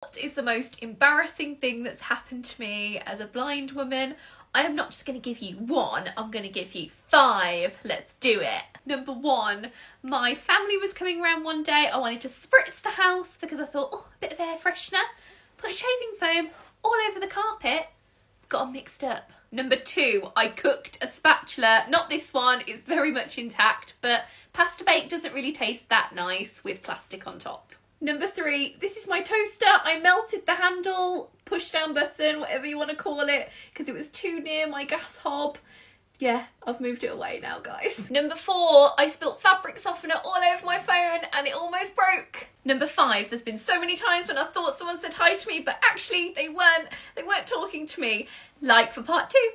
What is the most embarrassing thing that's happened to me as a blind woman? I am not just going to give you one, I'm going to give you five. Let's do it. Number one, my family was coming around one day. I wanted to spritz the house because I thought, oh, a bit of air freshener. Put shaving foam all over the carpet. Got mixed up. Number two, I cooked a spatula. Not this one, it's very much intact, but pasta bake doesn't really taste that nice with plastic on top. Number three, this is my toaster. I melted the handle, push down button, whatever you want to call it, because it was too near my gas hob. Yeah, I've moved it away now, guys. Number four, I spilt fabric softener all over my phone and it almost broke. Number five, there's been so many times when I thought someone said hi to me, but actually they weren't, they weren't talking to me. Like for part two.